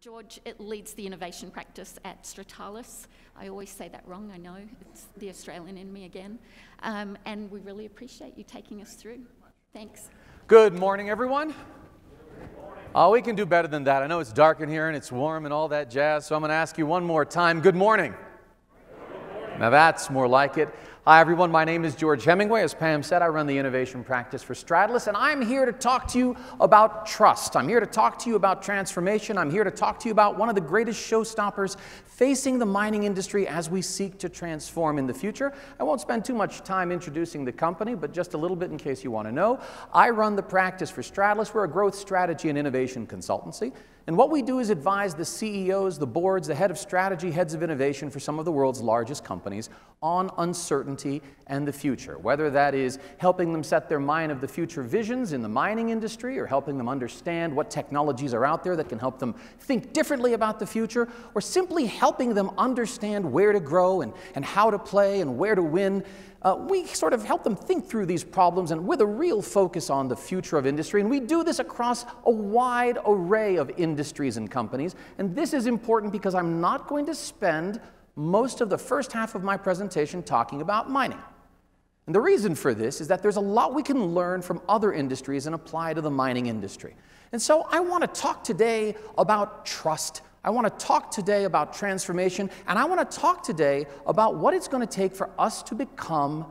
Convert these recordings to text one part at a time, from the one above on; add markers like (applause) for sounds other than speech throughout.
George it leads the innovation practice at Stratalis. I always say that wrong, I know. It's the Australian in me again. Um, and we really appreciate you taking us through. Thanks. Good morning, everyone. Oh, we can do better than that. I know it's dark in here and it's warm and all that jazz, so I'm going to ask you one more time. Good morning. Now that's more like it. Hi, everyone. My name is George Hemingway. As Pam said, I run the innovation practice for Stratalis, and I'm here to talk to you about trust. I'm here to talk to you about transformation. I'm here to talk to you about one of the greatest showstoppers facing the mining industry as we seek to transform in the future. I won't spend too much time introducing the company, but just a little bit in case you want to know. I run the practice for Stratalis. We're a growth strategy and innovation consultancy. And what we do is advise the CEOs, the boards, the head of strategy, heads of innovation for some of the world's largest companies on uncertainty and the future. Whether that is helping them set their mind of the future visions in the mining industry or helping them understand what technologies are out there that can help them think differently about the future, or simply helping them understand where to grow and, and how to play and where to win uh, we sort of help them think through these problems and with a real focus on the future of industry. And we do this across a wide array of industries and companies. And this is important because I'm not going to spend most of the first half of my presentation talking about mining. And the reason for this is that there's a lot we can learn from other industries and apply to the mining industry. And so I want to talk today about trust I want to talk today about transformation, and I want to talk today about what it's going to take for us to become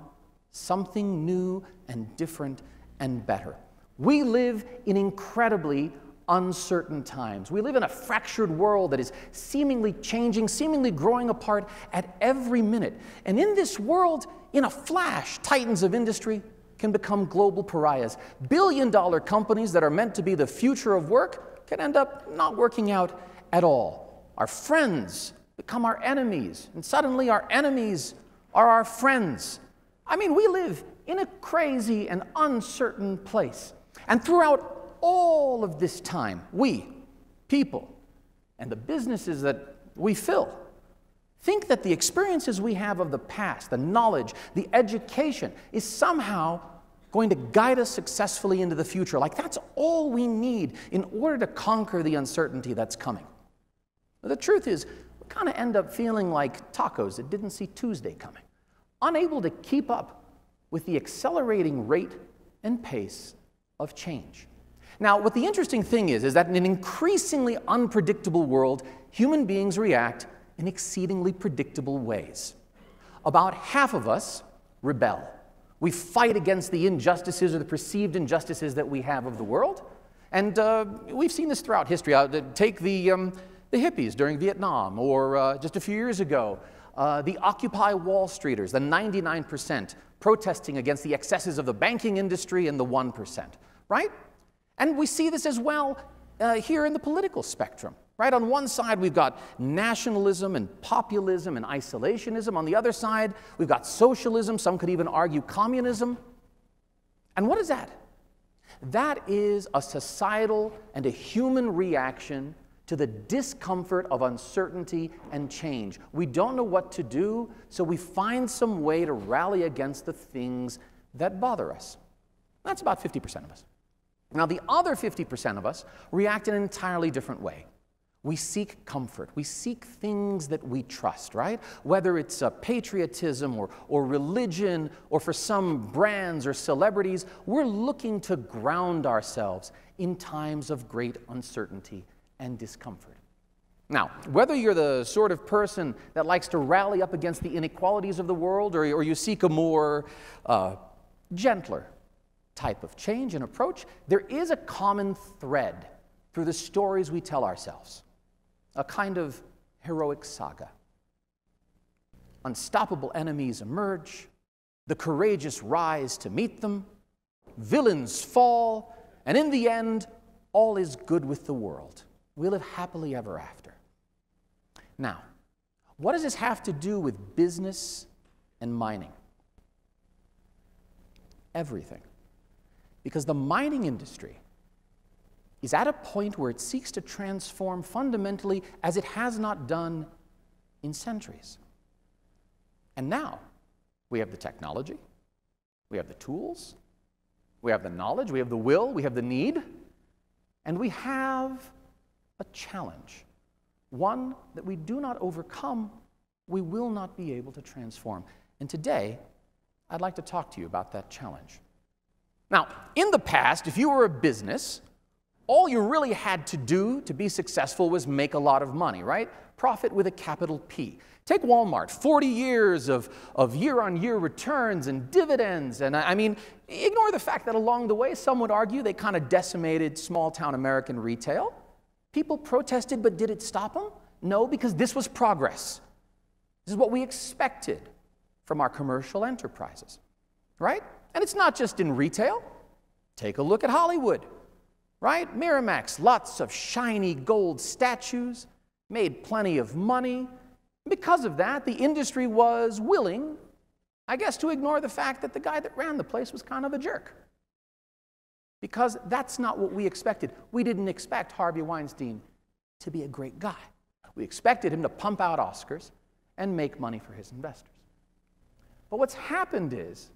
something new and different and better. We live in incredibly uncertain times. We live in a fractured world that is seemingly changing, seemingly growing apart at every minute. And in this world, in a flash, titans of industry can become global pariahs. Billion dollar companies that are meant to be the future of work can end up not working out at all. Our friends become our enemies, and suddenly our enemies are our friends. I mean, we live in a crazy and uncertain place. And throughout all of this time, we, people, and the businesses that we fill, think that the experiences we have of the past, the knowledge, the education, is somehow going to guide us successfully into the future. Like that's all we need in order to conquer the uncertainty that's coming. The truth is, we kind of end up feeling like tacos that didn't see Tuesday coming, unable to keep up with the accelerating rate and pace of change. Now, what the interesting thing is, is that in an increasingly unpredictable world, human beings react in exceedingly predictable ways. About half of us rebel. We fight against the injustices or the perceived injustices that we have of the world. And uh, we've seen this throughout history. Uh, take the, um, the hippies during Vietnam, or uh, just a few years ago, uh, the Occupy Wall Streeters, the 99% protesting against the excesses of the banking industry and the 1%, right? And we see this as well uh, here in the political spectrum, right? On one side, we've got nationalism and populism and isolationism. On the other side, we've got socialism, some could even argue communism. And what is that? That is a societal and a human reaction to the discomfort of uncertainty and change. We don't know what to do, so we find some way to rally against the things that bother us. That's about 50% of us. Now, the other 50% of us react in an entirely different way. We seek comfort. We seek things that we trust, right? Whether it's uh, patriotism or, or religion, or for some brands or celebrities, we're looking to ground ourselves in times of great uncertainty and discomfort. Now, whether you're the sort of person that likes to rally up against the inequalities of the world or, or you seek a more uh, gentler type of change and approach, there is a common thread through the stories we tell ourselves, a kind of heroic saga. Unstoppable enemies emerge, the courageous rise to meet them, villains fall, and in the end, all is good with the world we live happily ever after. Now, what does this have to do with business and mining? Everything. Because the mining industry is at a point where it seeks to transform fundamentally as it has not done in centuries. And now we have the technology, we have the tools, we have the knowledge, we have the will, we have the need, and we have a challenge. one that we do not overcome, we will not be able to transform. And today, I'd like to talk to you about that challenge. Now, in the past, if you were a business, all you really had to do to be successful was make a lot of money, right? Profit with a capital P. Take Walmart, 40 years of, of year on year returns and dividends. And I mean, ignore the fact that along the way, some would argue they kind of decimated small town American retail. People protested, but did it stop them? No, because this was progress. This is what we expected from our commercial enterprises, right? And it's not just in retail. Take a look at Hollywood, right? Miramax, lots of shiny gold statues, made plenty of money. Because of that, the industry was willing, I guess, to ignore the fact that the guy that ran the place was kind of a jerk. Because that's not what we expected. We didn't expect Harvey Weinstein to be a great guy. We expected him to pump out Oscars and make money for his investors. But what's happened is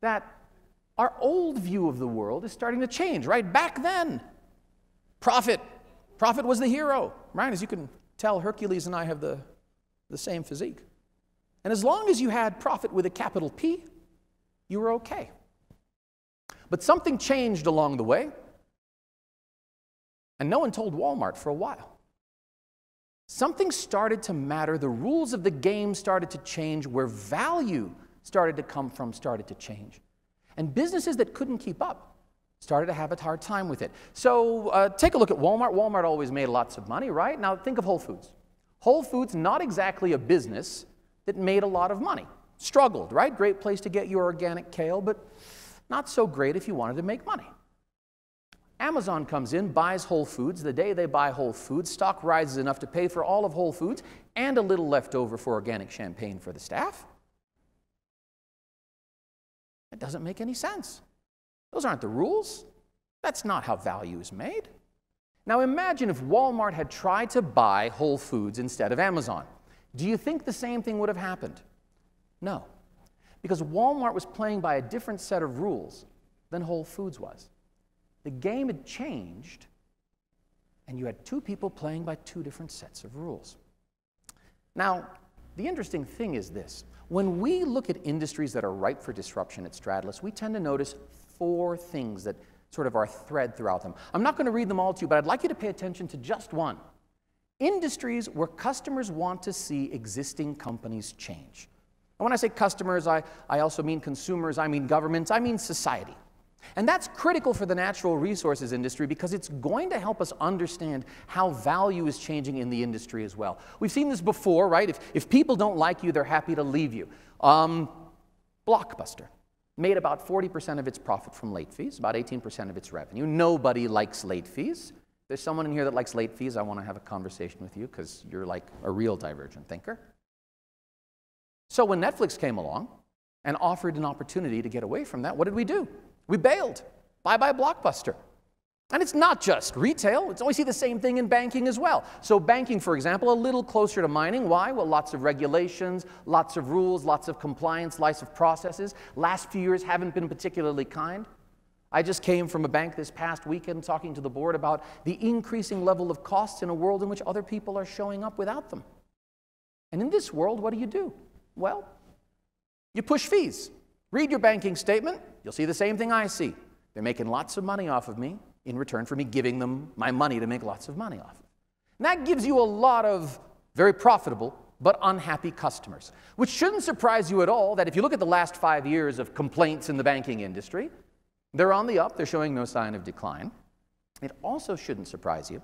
that our old view of the world is starting to change, right? Back then, profit, profit was the hero, right? As you can tell, Hercules and I have the, the same physique. And as long as you had profit with a capital P, you were okay. But something changed along the way, and no one told Walmart for a while. Something started to matter. The rules of the game started to change where value started to come from started to change. And businesses that couldn't keep up started to have a hard time with it. So uh, take a look at Walmart. Walmart always made lots of money, right? Now think of Whole Foods. Whole Foods, not exactly a business that made a lot of money. Struggled, right? Great place to get your organic kale, but not so great if you wanted to make money. Amazon comes in, buys Whole Foods. The day they buy Whole Foods, stock rises enough to pay for all of Whole Foods and a little left over for organic champagne for the staff. It doesn't make any sense. Those aren't the rules. That's not how value is made. Now imagine if Walmart had tried to buy Whole Foods instead of Amazon. Do you think the same thing would have happened? No. Because Walmart was playing by a different set of rules than Whole Foods was. The game had changed, and you had two people playing by two different sets of rules. Now, the interesting thing is this when we look at industries that are ripe for disruption at Stratus, we tend to notice four things that sort of are thread throughout them. I'm not going to read them all to you, but I'd like you to pay attention to just one. Industries where customers want to see existing companies change. And when I say customers, I, I also mean consumers, I mean governments, I mean society. And that's critical for the natural resources industry because it's going to help us understand how value is changing in the industry as well. We've seen this before, right? If, if people don't like you, they're happy to leave you. Um, Blockbuster made about 40% of its profit from late fees, about 18% of its revenue. Nobody likes late fees. There's someone in here that likes late fees. I want to have a conversation with you because you're like a real divergent thinker. So when Netflix came along and offered an opportunity to get away from that, what did we do? We bailed. Bye bye Blockbuster. And it's not just retail, it's always see the same thing in banking as well. So, banking, for example, a little closer to mining. Why? Well, lots of regulations, lots of rules, lots of compliance, lots of processes. Last few years haven't been particularly kind. I just came from a bank this past weekend talking to the board about the increasing level of costs in a world in which other people are showing up without them. And in this world, what do you do? Well, you push fees. Read your banking statement, you'll see the same thing I see. They're making lots of money off of me in return for me giving them my money to make lots of money off of. And that gives you a lot of very profitable but unhappy customers, which shouldn't surprise you at all that if you look at the last five years of complaints in the banking industry, they're on the up, they're showing no sign of decline. It also shouldn't surprise you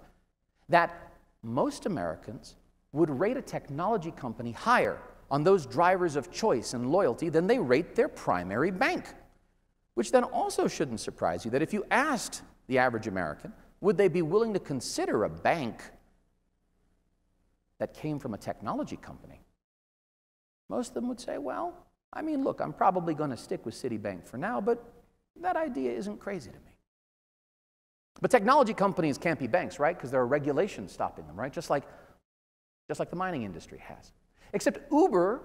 that most Americans would rate a technology company higher on those drivers of choice and loyalty than they rate their primary bank. Which then also shouldn't surprise you that if you asked the average American, would they be willing to consider a bank that came from a technology company? Most of them would say, well, I mean, look, I'm probably going to stick with Citibank for now, but that idea isn't crazy to me. But technology companies can't be banks, right? Because there are regulations stopping them, right? Just like, just like the mining industry has. Except Uber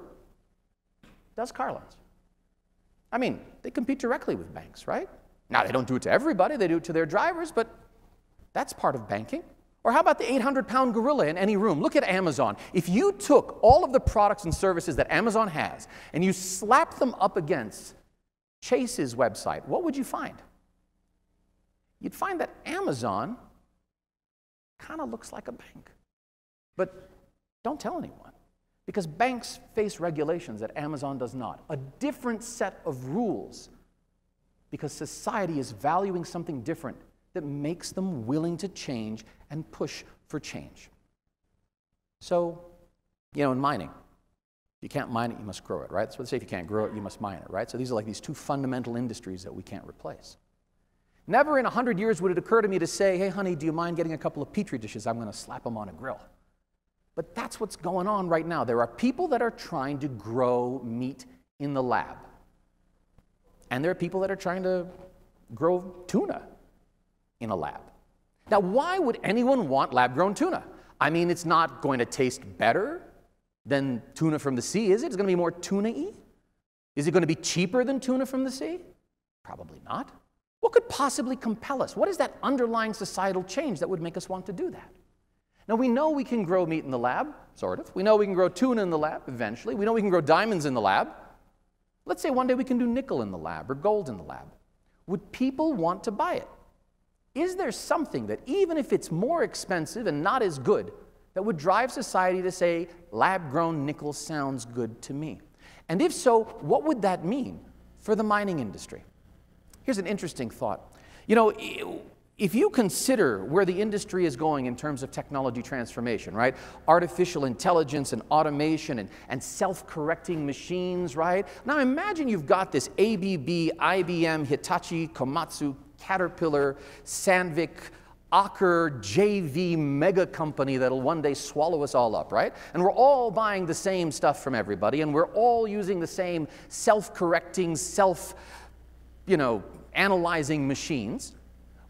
does car loans. I mean, they compete directly with banks, right? Now, they don't do it to everybody, they do it to their drivers, but that's part of banking. Or how about the 800 pound gorilla in any room? Look at Amazon. If you took all of the products and services that Amazon has and you slapped them up against Chase's website, what would you find? You'd find that Amazon kind of looks like a bank. But don't tell anyone because banks face regulations that Amazon does not. A different set of rules because society is valuing something different that makes them willing to change and push for change. So, you know, in mining, you can't mine it, you must grow it, right? That's what they say if you can't grow it, you must mine it, right? So these are like these two fundamental industries that we can't replace. Never in a hundred years would it occur to me to say, hey, honey, do you mind getting a couple of petri dishes? I'm going to slap them on a grill. But that's what's going on right now. There are people that are trying to grow meat in the lab. And there are people that are trying to grow tuna in a lab. Now, why would anyone want lab grown tuna? I mean, it's not going to taste better than tuna from the sea, is it? It's going to be more tuna y. Is it going to be cheaper than tuna from the sea? Probably not. What could possibly compel us? What is that underlying societal change that would make us want to do that? Now, we know we can grow meat in the lab, sort of. We know we can grow tuna in the lab eventually. We know we can grow diamonds in the lab. Let's say one day we can do nickel in the lab or gold in the lab. Would people want to buy it? Is there something that, even if it's more expensive and not as good, that would drive society to say, lab grown nickel sounds good to me? And if so, what would that mean for the mining industry? Here's an interesting thought. You know, if you consider where the industry is going in terms of technology transformation, right? Artificial intelligence and automation and, and self correcting machines, right? Now imagine you've got this ABB, IBM, Hitachi, Komatsu, Caterpillar, Sandvik, Aker JV mega company that'll one day swallow us all up, right? And we're all buying the same stuff from everybody, and we're all using the same self correcting, self, you know, analyzing machines.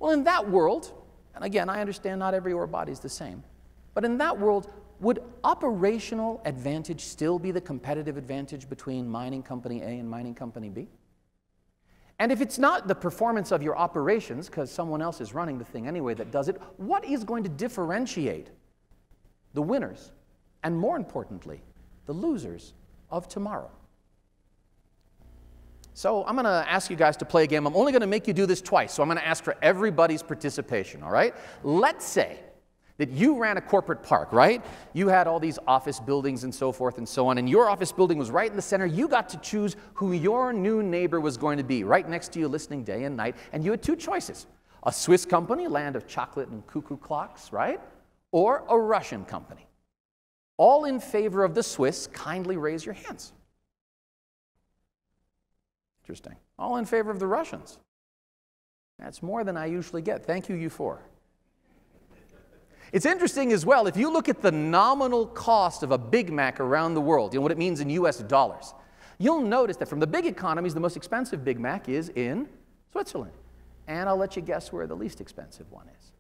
Well, in that world, and again, I understand not every ore body is the same, but in that world, would operational advantage still be the competitive advantage between mining company A and mining company B? And if it's not the performance of your operations, because someone else is running the thing anyway that does it, what is going to differentiate the winners and, more importantly, the losers of tomorrow? So I'm going to ask you guys to play a game. I'm only going to make you do this twice, so I'm going to ask for everybody's participation, all right? Let's say that you ran a corporate park, right? You had all these office buildings and so forth and so on, and your office building was right in the center. You got to choose who your new neighbor was going to be, right next to you, listening day and night, and you had two choices a Swiss company, land of chocolate and cuckoo clocks, right? Or a Russian company. All in favor of the Swiss, kindly raise your hands. Interesting. All in favor of the Russians. That's more than I usually get. Thank you, you four. It's interesting as well, if you look at the nominal cost of a Big Mac around the world, you know what it means in US dollars, you'll notice that from the big economies, the most expensive Big Mac is in Switzerland. And I'll let you guess where the least expensive one is.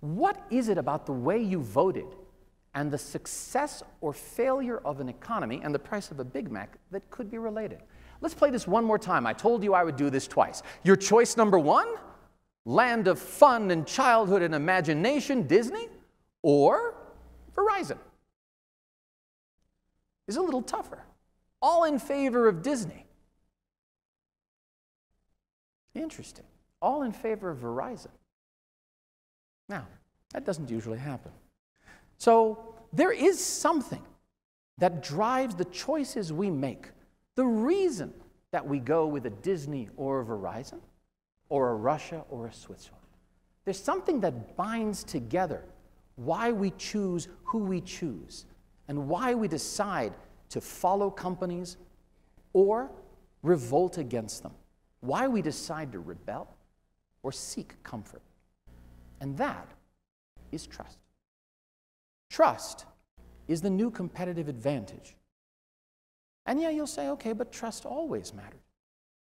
What is it about the way you voted and the success or failure of an economy and the price of a Big Mac that could be related? Let's play this one more time. I told you I would do this twice. Your choice number one land of fun and childhood and imagination, Disney, or Verizon? Is a little tougher. All in favor of Disney. Interesting. All in favor of Verizon. Now, that doesn't usually happen. So, there is something that drives the choices we make the reason that we go with a Disney or a Verizon or a Russia or a Switzerland. There's something that binds together why we choose who we choose and why we decide to follow companies or revolt against them, why we decide to rebel or seek comfort. And that is trust. Trust is the new competitive advantage and yeah, you'll say, okay, but trust always mattered.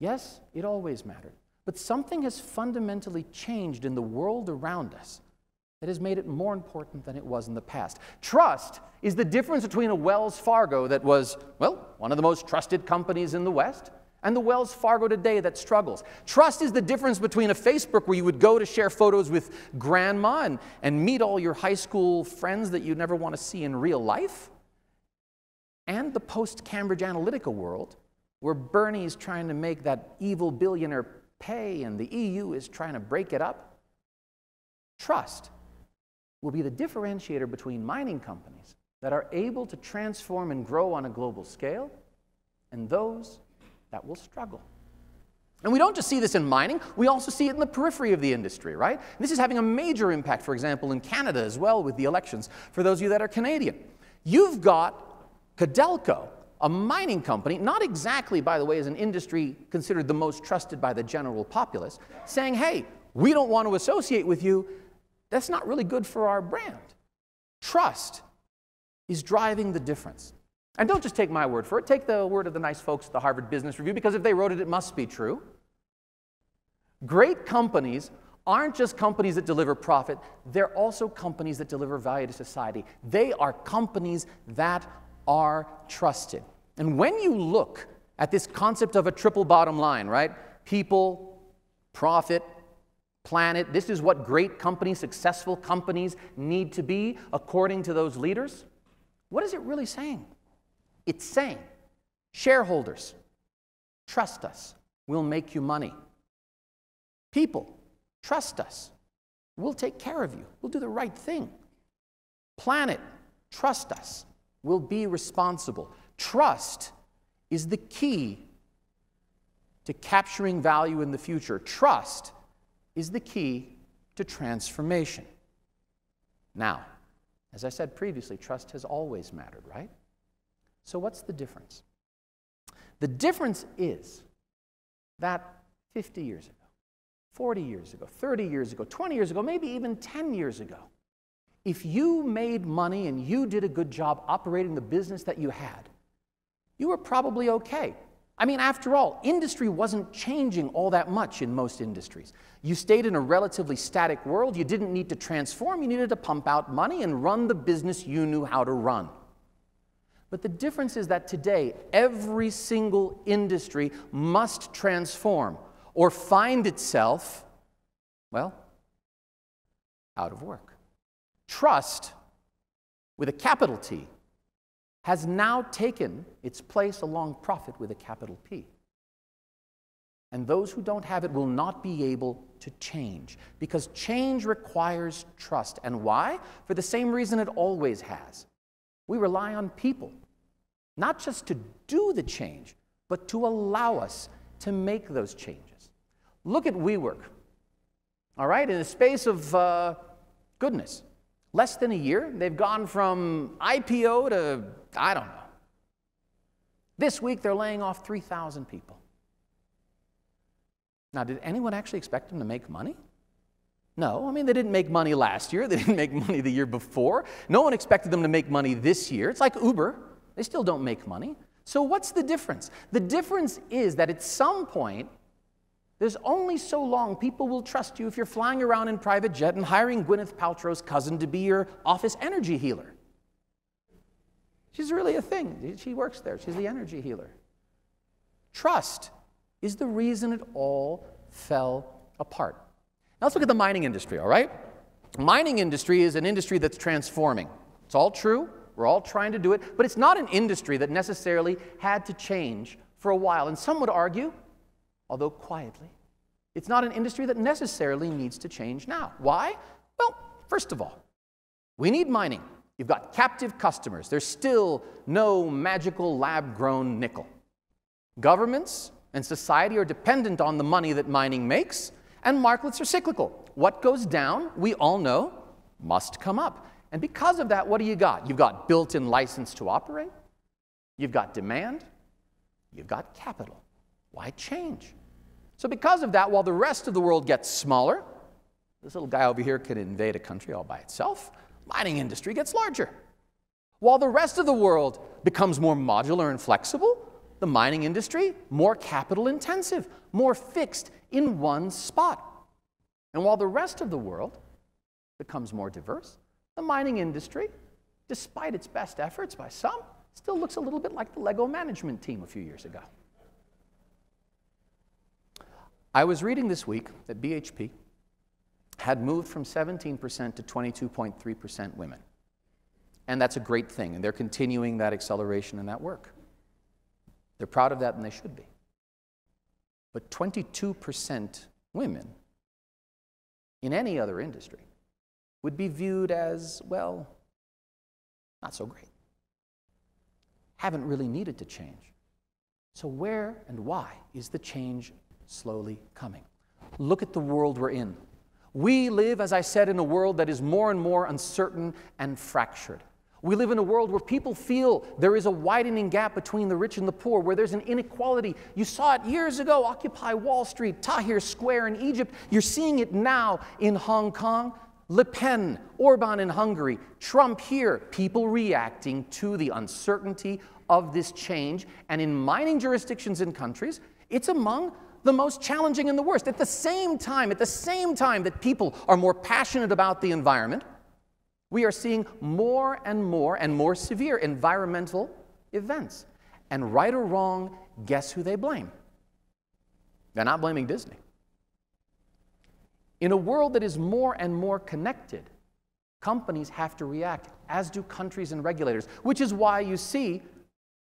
Yes, it always mattered. But something has fundamentally changed in the world around us that has made it more important than it was in the past. Trust is the difference between a Wells Fargo that was, well, one of the most trusted companies in the West, and the Wells Fargo today that struggles. Trust is the difference between a Facebook where you would go to share photos with grandma and, and meet all your high school friends that you never want to see in real life, and the post Cambridge Analytica world where Bernie is trying to make that evil billionaire pay and the EU is trying to break it up. Trust will be the differentiator between mining companies that are able to transform and grow on a global scale and those that will struggle. And we don't just see this in mining, we also see it in the periphery of the industry, right? This is having a major impact, for example, in Canada as well with the elections, for those of you that are Canadian. You've got Codelco, a mining company, not exactly, by the way, as an industry considered the most trusted by the general populace, saying, hey, we don't want to associate with you. That's not really good for our brand. Trust is driving the difference. And don't just take my word for it, take the word of the nice folks at the Harvard Business Review, because if they wrote it, it must be true. Great companies aren't just companies that deliver profit, they're also companies that deliver value to society. They are companies that are trusted. And when you look at this concept of a triple bottom line, right? People, profit, planet, this is what great companies, successful companies need to be according to those leaders. What is it really saying? It's saying, shareholders, trust us, we'll make you money. People, trust us, we'll take care of you, we'll do the right thing. Planet, trust us, we'll be responsible. Trust is the key to capturing value in the future. Trust is the key to transformation. Now, as I said previously, trust has always mattered, right? So, what's the difference? The difference is that 50 years ago, 40 years ago, 30 years ago, 20 years ago, maybe even 10 years ago, if you made money and you did a good job operating the business that you had, you were probably okay. I mean, after all, industry wasn't changing all that much in most industries. You stayed in a relatively static world. You didn't need to transform. You needed to pump out money and run the business you knew how to run. But the difference is that today, every single industry must transform or find itself, well, out of work. Trust, with a capital T, has now taken its place along profit with a capital P. And those who don't have it will not be able to change because change requires trust. And why? For the same reason it always has. We rely on people, not just to do the change, but to allow us to make those changes. Look at WeWork. All right, in the space of uh, goodness, less than a year, they've gone from IPO to I don't know. This week they're laying off 3,000 people. Now, did anyone actually expect them to make money? No, I mean, they didn't make money last year. (laughs) They didn't make money the year before. No one expected them to make money this year. It's like Uber, they still don't make money. So, what's the difference? The difference is that at some point, there's only so long people will trust you if you're flying around in private jet and hiring Gwyneth Paltrow's cousin to be your office energy healer. She's really a thing. She works there. She's the energy healer. Trust is the reason it all fell apart. Now let's look at the mining industry, all right? Mining industry is an industry that's transforming. It's all true. We're all trying to do it, but it's not an industry that necessarily had to change for a while. And some would argue, although quietly, it's not an industry that necessarily needs to change now. Why? Well, first of all, we need mining. You've got captive customers. There's still no magical lab grown nickel. Governments and society are dependent on the money that mining makes, and markets are cyclical. What goes down, we all know, must come up. And because of that, what do you got? You've got built in license to operate, you've got demand, you've got capital. Why change? So, because of that, while the rest of the world gets smaller, this little guy over here can invade a country all by itself mining industry gets larger. While the rest of the world becomes more modular and flexible, the mining industry more capital intensive, more fixed in one spot. And while the rest of the world becomes more diverse, the mining industry, despite its best efforts by some, still looks a little bit like the Lego management team a few years ago. I was reading this week that BHP had moved from 17% to 22.3% women. And that's a great thing, and they're continuing that acceleration and that work. They're proud of that, and they should be. But 22% women in any other industry would be viewed as, well, not so great. Haven't really needed to change. So, where and why is the change slowly coming? Look at the world we're in. We live, as I said, in a world that is more and more uncertain and fractured. We live in a world where people feel there is a widening gap between the rich and the poor, where there's an inequality. You saw it years ago, Occupy Wall Street, Tahrir Square in Egypt. You're seeing it now in Hong Kong. Le Pen, Orban in Hungary, Trump here, people reacting to the uncertainty of this change. And in mining jurisdictions in countries, it's among the most challenging and the worst. At the same time, at the same time that people are more passionate about the environment, we are seeing more and more and more severe environmental events. And right or wrong, guess who they blame? They're not blaming Disney. In a world that is more and more connected, companies have to react, as do countries and regulators, which is why you see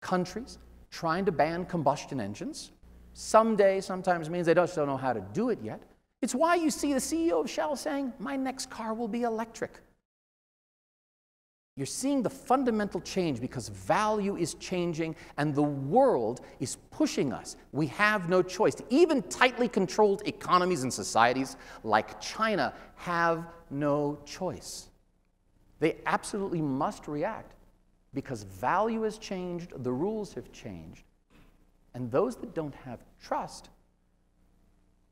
countries trying to ban combustion engines. Someday sometimes means they just don't know how to do it yet. It's why you see the CEO of Shell saying, My next car will be electric. You're seeing the fundamental change because value is changing and the world is pushing us. We have no choice. Even tightly controlled economies and societies like China have no choice. They absolutely must react because value has changed, the rules have changed, and those that don't have trust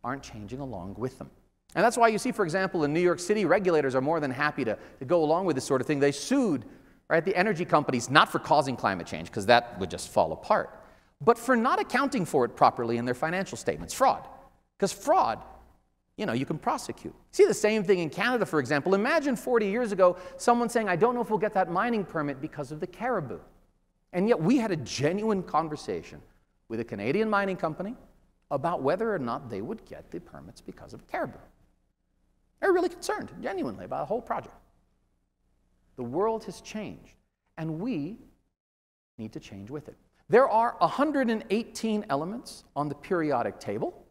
aren't changing along with them. And that's why you see, for example, in New York City, regulators are more than happy to, to go along with this sort of thing. They sued right, the energy companies not for causing climate change, because that would just fall apart, but for not accounting for it properly in their financial statements, fraud. Because fraud, you know, you can prosecute. See the same thing in Canada, for example. Imagine 40 years ago someone saying, I don't know if we'll get that mining permit because of the caribou. And yet we had a genuine conversation with a Canadian mining company about whether or not they would get the permits because of caribou. They're really concerned, genuinely, about the whole project. The world has changed, and we need to change with it. There are 118 elements on the periodic table.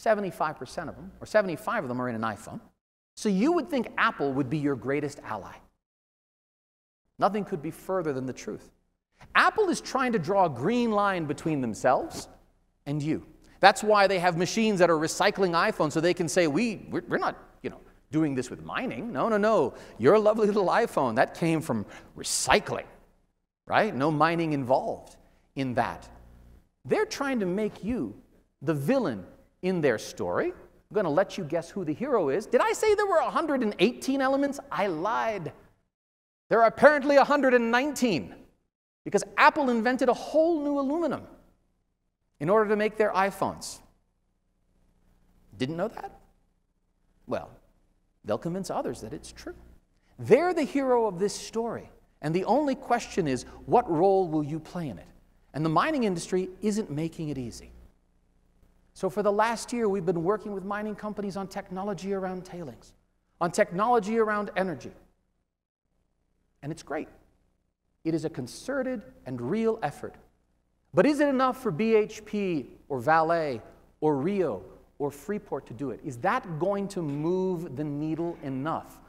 75% of them, or 75 of them, are in an iPhone. So you would think Apple would be your greatest ally. Nothing could be further than the truth. Apple is trying to draw a green line between themselves and you. That's why they have machines that are recycling iPhones so they can say, we, we're, we're not, you know, doing this with mining. No, no, no. Your lovely little iPhone, that came from recycling, right? No mining involved in that. They're trying to make you the villain in their story. I'm going to let you guess who the hero is. Did I say there were 118 elements? I lied. There are apparently 119 because Apple invented a whole new aluminum in order to make their iPhones. Didn't know that? Well, they'll convince others that it's true. They're the hero of this story. And the only question is, what role will you play in it? And the mining industry isn't making it easy. So, for the last year, we've been working with mining companies on technology around tailings, on technology around energy. And it's great. It is a concerted and real effort but is it enough for BHP or Vale or Rio or Freeport to do it? Is that going to move the needle enough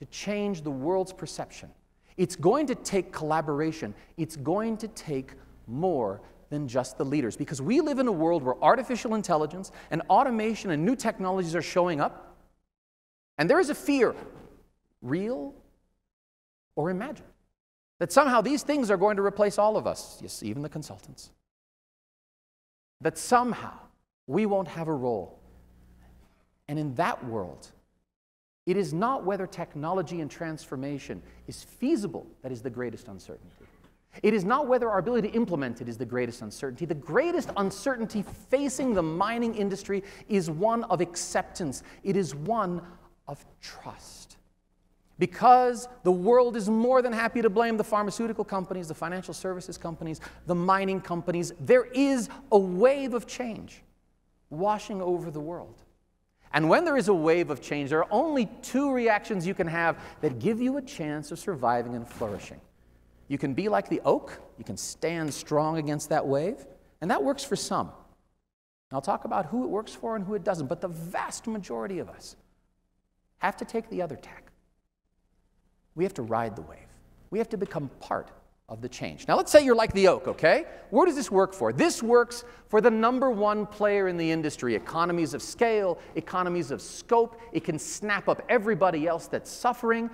to change the world's perception? It's going to take collaboration. It's going to take more than just the leaders because we live in a world where artificial intelligence and automation and new technologies are showing up. And there is a fear, real or imagined. That somehow these things are going to replace all of us, yes, even the consultants. That somehow we won't have a role. And in that world, it is not whether technology and transformation is feasible that is the greatest uncertainty. It is not whether our ability to implement it is the greatest uncertainty. The greatest uncertainty facing the mining industry is one of acceptance, it is one of trust. Because the world is more than happy to blame the pharmaceutical companies, the financial services companies, the mining companies, there is a wave of change. washing over the world. And when there is a wave of change, there are only two reactions you can have that give you a chance of surviving and flourishing. You can be like the oak, you can stand strong against that wave, and that works for some. I'll talk about who it works for and who it doesn't, but the vast majority of us have to take the other tack. We have to ride the wave, we have to become part of the change. Now, let's say you're like the oak, okay? Where does this work for? This works for the number one player in the industry economies of scale, economies of scope. It can snap up everybody else that's suffering,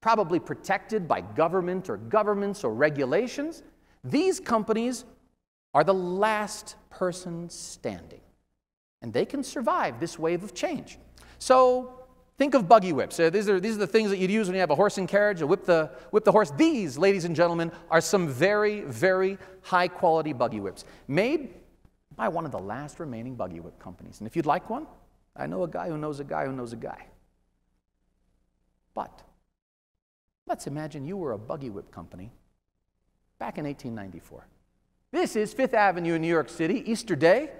probably protected by government or governments or regulations. These companies are the last person standing, and they can survive this wave of change. So, Think of buggy whips. Uh, these, are, these are the things that you'd use when you have a horse and carriage, you whip the, whip the horse. These, ladies and gentlemen, are some very, very high quality buggy whips made by one of the last remaining buggy whip companies. And if you'd like one, I know a guy who knows a guy who knows a guy. But let's imagine you were a buggy whip company back in 1894. This is Fifth Avenue in New York City, Easter Day,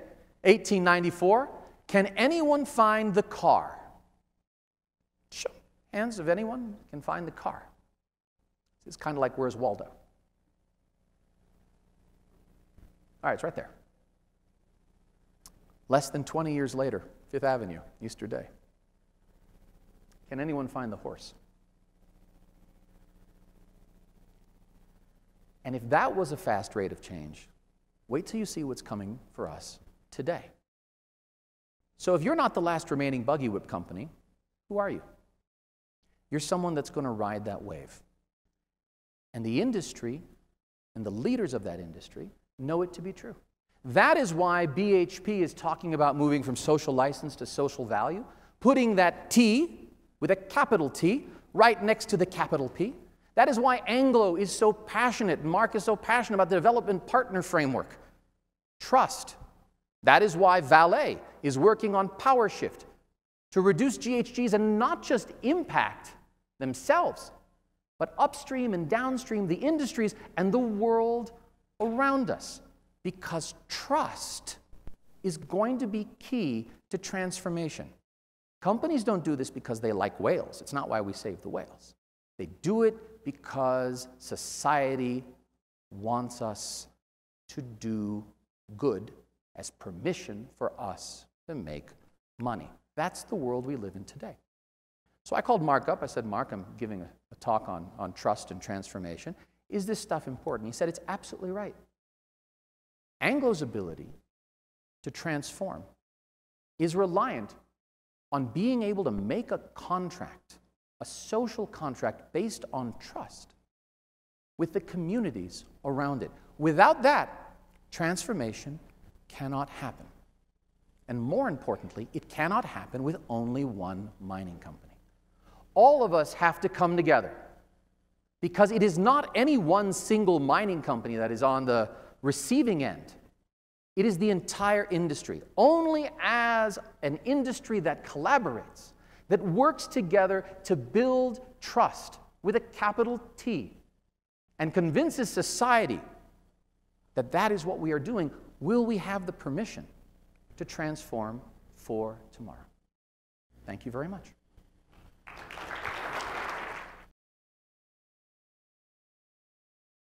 1894. Can anyone find the car? Hands of anyone can find the car. It's kind of like Where's Waldo? All right, it's right there. Less than 20 years later, Fifth Avenue, Easter Day. Can anyone find the horse? And if that was a fast rate of change, wait till you see what's coming for us today. So if you're not the last remaining buggy whip company, who are you? You're someone that's going to ride that wave. And the industry and the leaders of that industry know it to be true. That is why BHP is talking about moving from social license to social value, putting that T with a capital T right next to the capital P. That is why Anglo is so passionate, Mark is so passionate about the development partner framework. Trust. That is why Vale is working on PowerShift to reduce GHGs and not just impact themselves, but upstream and downstream, the industries and the world around us. Because trust is going to be key to transformation. Companies don't do this because they like whales. It's not why we save the whales. They do it because society wants us to do good as permission for us to make money. That's the world we live in today. So I called Mark up. I said, Mark, I'm giving a, a talk on, on trust and transformation. Is this stuff important? He said, It's absolutely right. Anglo's ability to transform is reliant on being able to make a contract, a social contract based on trust with the communities around it. Without that, transformation cannot happen. And more importantly, it cannot happen with only one mining company all of us have to come together because it is not any one single mining company that is on the receiving end. It is the entire industry. Only as an industry that collaborates, that works together to build trust with a capital T and convinces society that that is what we are doing, will we have the permission to transform for tomorrow. Thank you very much.